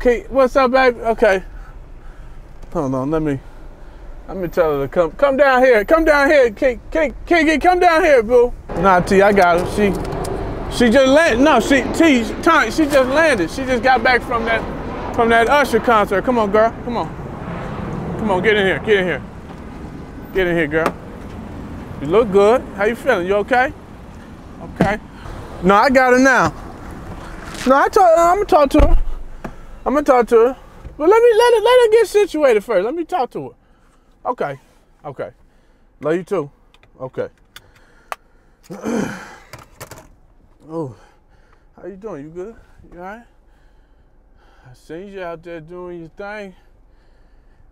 Okay, what's up, baby? Okay. Hold on, let me let me tell her to come come down here. Come down here. KeKe, KeKe, come down here, boo. Nah, T, I got her. She she just landed. No, she T, Tony, she just landed. She just got back from that from that Usher concert. Come on, girl. Come on. Come on, get in here. Get in here. Get in here, girl. You look good. How you feeling? You okay? Okay. No, I got her now. No, I told I'm gonna talk to her. I'm gonna talk to her. But let me let her let her get situated first. Let me talk to her. Okay. Okay. Love you too. Okay. oh, how you doing? You good? You alright? I seen you out there doing your thing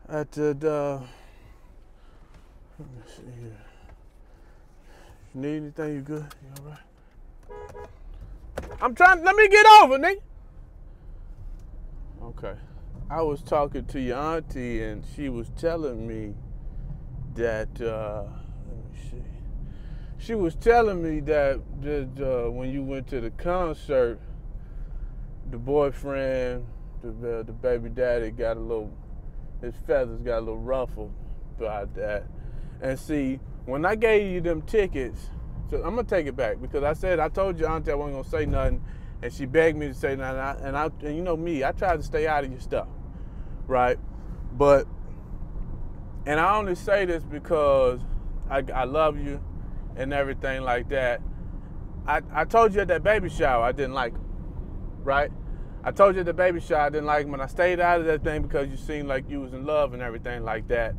at the. Uh, let me see here. If you need anything, you good? You alright? I'm trying. Let me get over, nigga. Okay. I was talking to your auntie, and she was telling me that. Uh, let me see. She was telling me that, that uh, when you went to the concert, the boyfriend, the, uh, the baby daddy, got a little. His feathers got a little ruffled about that. And see, when I gave you them tickets, so I'm gonna take it back because I said I told your auntie I wasn't gonna say nothing, and she begged me to say. And, I, and, I, and you know me, I tried to stay out of your stuff, right? But and I only say this because I, I love you and everything like that. I, I told you at that baby shower I didn't like him, right? I told you at the baby shower I didn't like him, and I stayed out of that thing because you seemed like you was in love and everything like that.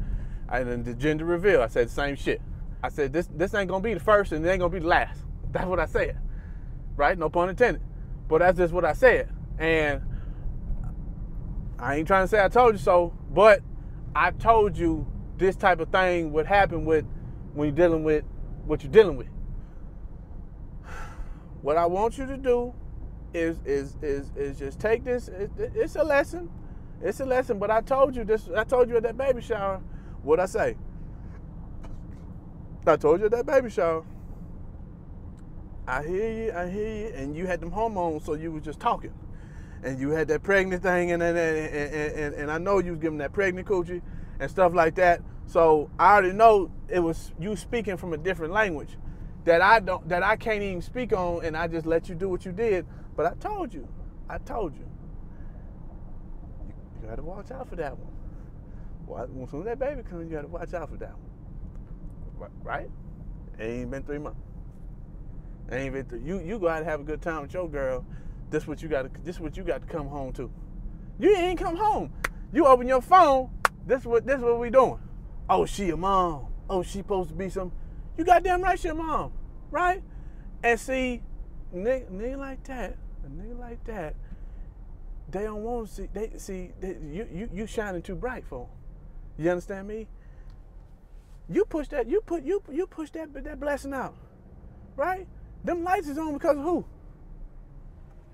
And then the gender reveal, I said the same shit. I said this this ain't gonna be the first and it ain't gonna be the last. That's what I said, right? No pun intended. But that's just what I said, and I ain't trying to say I told you so, but I told you this type of thing would happen with when you're dealing with what you're dealing with. What I want you to do is is is is just take this. It, it's a lesson. It's a lesson. But I told you this. I told you at that baby shower. What I say? I told you at that baby shower. I hear you. I hear you. And you had them hormones, so you was just talking, and you had that pregnant thing, and and and and, and, I know you was giving that pregnant coochie and stuff like that. So I already know it was you speaking from a different language that I don't that I can't even speak on, and I just let you do what you did. But I told you, I told you, you, you got to watch out for that one. Well, when soon as that baby comes, you got to watch out for that one. Right? It ain't been three months. Ain't been. You you go out and have a good time with your girl. This what you got. This what you got to come home to. You ain't come home. You open your phone. This what this what we doing. Oh, she a mom. Oh, she supposed to be some. You goddamn right, she a mom, right? And see, nigga, nigga like that, a nigga like that, they don't want to see. They see they, you you you shining too bright for them. You understand me? You push that. You put you you push that that blessing out, right? Them lights is on because of who?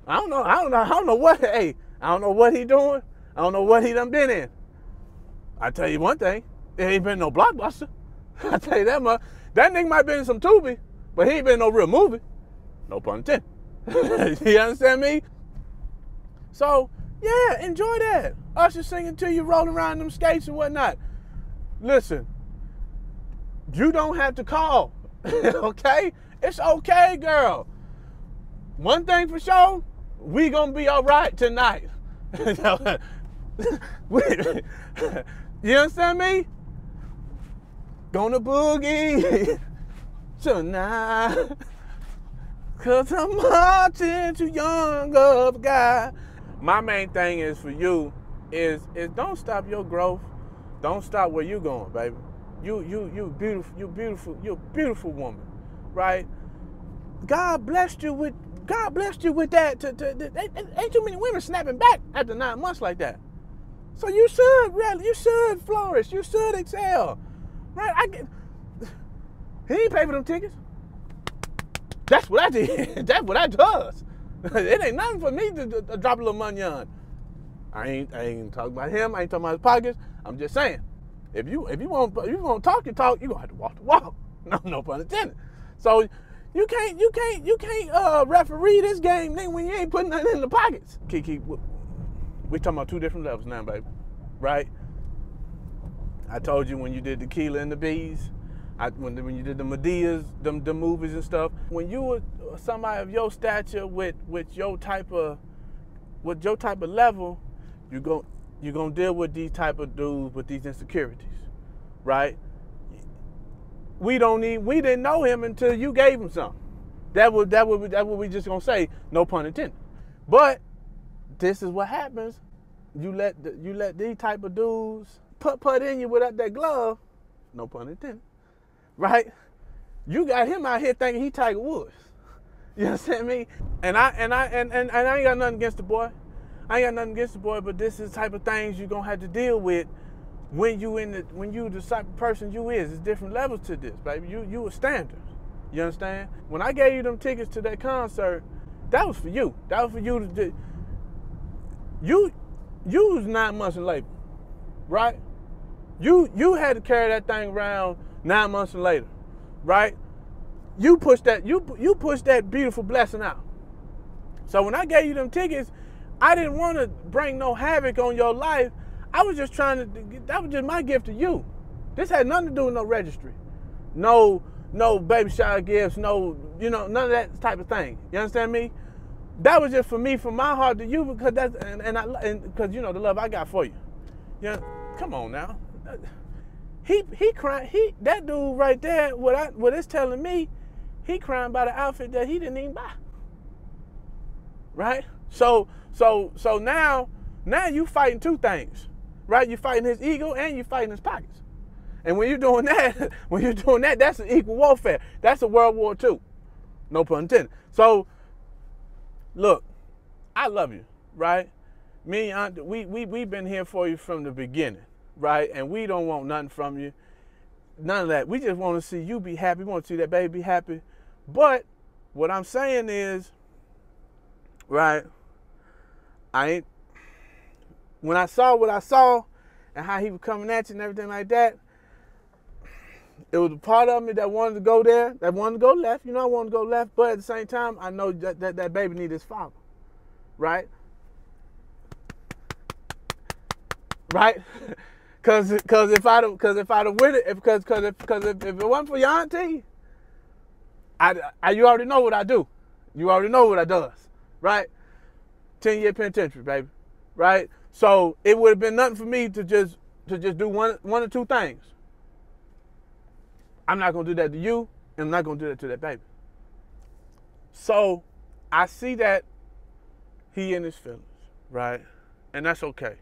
I don't know. I don't know. I don't know what. Hey, I don't know what he doing. I don't know what he done been in. I tell you one thing. There ain't been no blockbuster. I tell you that much. That nigga might been in some Tubi, but he ain't been no real movie. No pun intended. you understand me? So, yeah, enjoy that. Usher singing to you, rolling around them skates and whatnot. Listen, you don't have to call, okay? It's okay, girl. One thing for sure, we gonna be all right tonight. you understand me? Gonna boogie tonight. Cause I'm marching too young of guy. My main thing is for you is is don't stop your growth. Don't stop where you going, baby. You you you beautiful, you beautiful, you're a beautiful woman, right? God blessed you with God blessed you with that. To, to, to, ain't too many women snapping back after nine months like that. So you should, really, you should flourish. You should excel, right? I get. He ain't pay for them tickets. That's what I did. That's what I does. it ain't nothing for me to, to, to, drop a little money on. I ain't I ain't talking about him. I ain't talking about his pockets. I'm just saying, if you if you want if you want to talk your talk, you gonna have to walk the walk. No no pun intended. So you can't you can't you can't uh, referee this game nigga when you ain't putting nothing in the pockets. KeKe, We talking about two different levels now, baby. Right? I told you when you did the Akeelah and the Bees, I, when, when you did the Madeas, them, the movies and stuff. When you were somebody of your stature with with your type of with your type of level, you go you're gonna deal with these type of dudes with these insecurities, right? We don't need we didn't know him until you gave him something. That would that would that what we just gonna say, no pun intended. But this is what happens. You let the, you let these type of dudes put put in you without that glove, no pun intended, right? You got him out here thinking he Tiger Woods. You understand me? And I and I and, and, and I ain't got nothing against the boy. I ain't got nothing against the boy, but this is the type of things you're gonna have to deal with when you in the when you the type of person you is. It's different levels to this, baby. You you a standard. You understand? When I gave you them tickets to that concert, that was for you. That was for you to do. You you was nine months in labor, right? You you had to carry that thing around nine months later, right? You pushed that you you pushed that beautiful blessing out. So when I gave you them tickets, I didn't want to bring no havoc on your life. I was just trying to that was just my gift to you. This had nothing to do with no registry. No no baby shower gifts, no, you know, none of that type of thing. You understand me? That was just for me, from my heart to you, because that's and, and I and because you know the love I got for you. Yeah, come on now. He he crying. He that dude right there. What I what it's telling me, he crying about an outfit that he didn't even buy. Right. So so so now now you fighting two things, right? You're fighting his ego and you're fighting his pockets. And when you're doing that, when you're doing that, that's an equal warfare. That's a World War II. No pun intended. So, look, I love you, right? Me and Aunt, we, we, we've been here for you from the beginning, right? And we don't want nothing from you. None of that. We just want to see you be happy. We want to see that baby be happy. But what I'm saying is, right, I ain't, when I saw what I saw and how he was coming at you and everything like that, it was a part of me that wanted to go there, that wanted to go left. You know, I wanted to go left, but at the same time, I know that that, that baby needs his father, right? Right? Cause, cause if I don't, cause if I don't win it, if, cause, cause if, cause if, if it wasn't for your auntie, I, I, you already know what I do. You already know what I does, right? Ten year penitentiary, baby, right? So it would have been nothing for me to just, to just do one, one or two things I'm not gonna do that to you, and I'm not gonna do that to that baby. So I see that he in his feelings, right? And that's okay.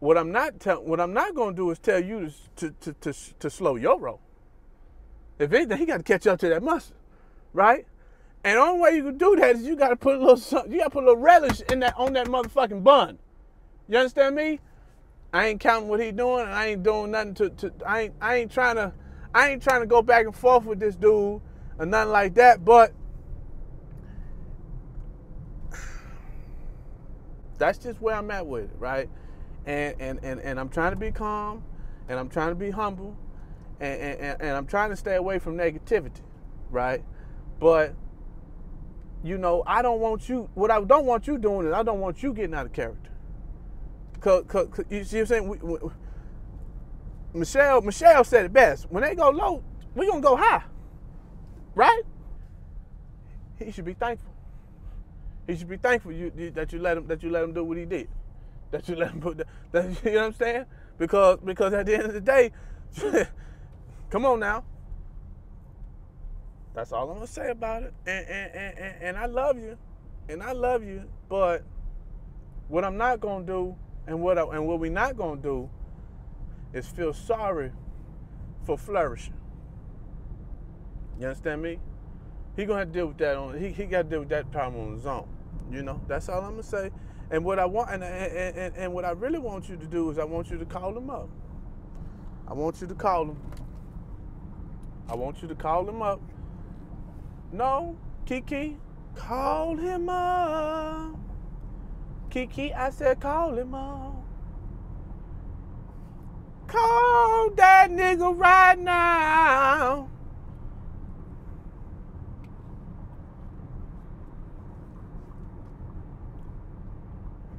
What I'm not tell, what I'm not gonna do is tell you to to, to, to, to slow your roll. If anything, he got to catch up to that muscle, right? And the only way you can do that is you got to put a little you got to put a little relish in that on that motherfucking bun. You understand me? I ain't counting what he doing, and I ain't doing nothing to, to I ain't I ain't trying to I ain't trying to go back and forth with this dude or nothing like that, but that's just where I'm at with it, right? And and and, and I'm trying to be calm and I'm trying to be humble and, and, and I'm trying to stay away from negativity, right? But you know, I don't want you. What I don't want you doing is I don't want you getting out of character. Cause, cause, cause you see what I'm saying? We, we, Michelle, Michelle said it best. When they go low, we gonna go high. Right? He should be thankful. He should be thankful you, that you let him that you let him do what he did. That you let him put that, that you know what I'm saying? Because because at the end of the day, come on now. That's all I'm gonna say about it. And and, and, and, and I love you. And I love you. But what I'm not gonna do and what I, and what we not gonna do is feel sorry for flourishing. You understand me? He gonna have to deal with that on. He, he got to deal with that problem on his own. You know, that's all I'm gonna say. And what I want, and, and, and, and what I really want you to do is, I want you to call him up. I want you to call him. I want you to call him up. No, KeKe, call him up. KeKe, I said call him up. Call that nigga right now.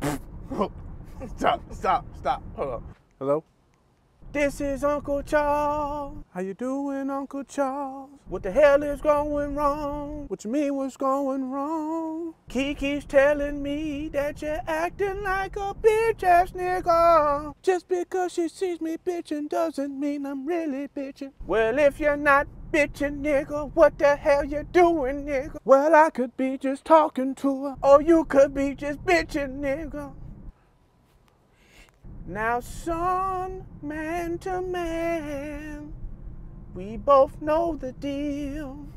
stop, stop, stop. Hold. Hello? This is Uncle Charles. How you doing, Uncle Charles? What the hell is going wrong? What you mean what's going wrong? KeKe's telling me that you're acting like a bitch ass nigga. Just because she sees me bitching doesn't mean I'm really bitching. Well, if you're not bitching, nigga, what the hell you doing, nigga? Well, I could be just talking to her, or you could be just bitching, nigga. Now, son, man to man, we both know the deal.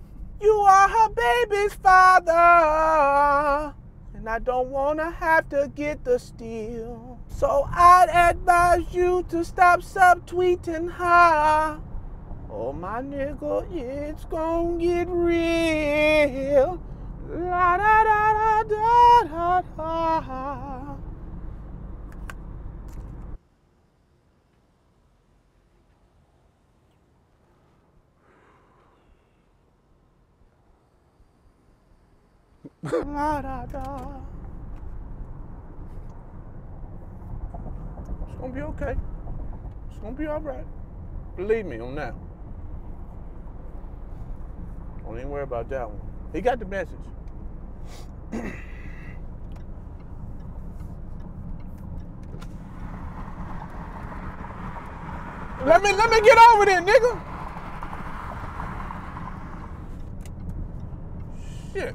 You are her baby's father, and I don't wanna have to get the steal. So I'd advise you to stop subtweeting her. Oh, my nigga, it's gonna get real. La da da da da da da. La da da. It's gonna be okay. It's gonna be all right. Believe me on that. Don't even worry about that one. He got the message. let me let me get over there, nigga. Shit.